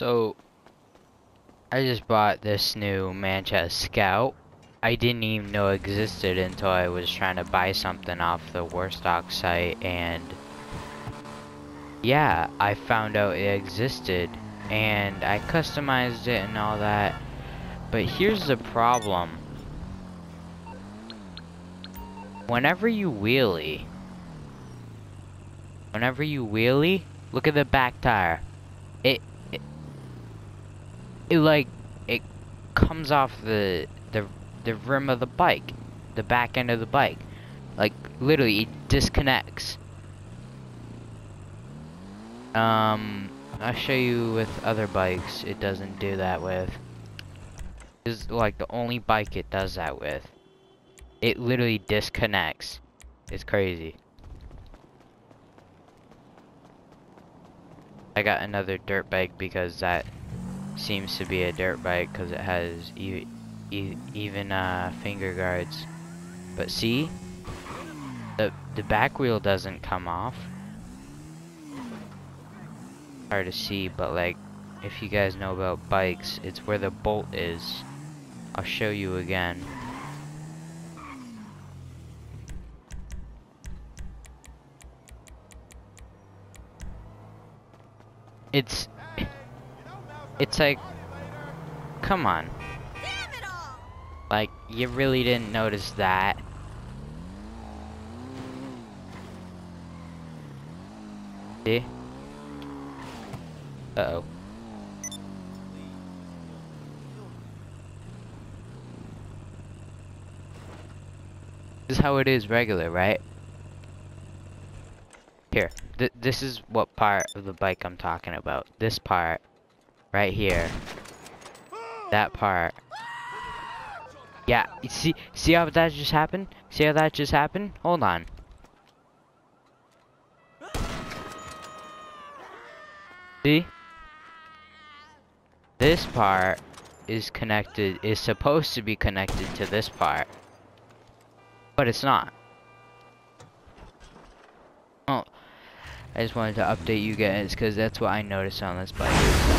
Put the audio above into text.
So, I just bought this new Manchez Scout. I didn't even know it existed until I was trying to buy something off the Warstock site and yeah, I found out it existed and I customized it and all that. But here's the problem. Whenever you wheelie, whenever you wheelie, look at the back tire. It, it, like, it comes off the, the, the rim of the bike, the back end of the bike. Like, literally, it disconnects. Um, I'll show you with other bikes, it doesn't do that with. This is like the only bike it does that with. It literally disconnects. It's crazy. I got another dirt bike because that seems to be a dirt bike because it has e e even uh, finger guards. But see, the the back wheel doesn't come off. Hard to see, but like, if you guys know about bikes, it's where the bolt is. I'll show you again. It's it's like come on. Like you really didn't notice that. See? Uh-oh. This is how it is regular, right? Here, th this is what part of the bike I'm talking about. This part, right here. That part. Yeah, see, see how that just happened? See how that just happened? Hold on. See? This part is connected, is supposed to be connected to this part. But it's not. Oh, I just wanted to update you guys because that's what I noticed on this bike.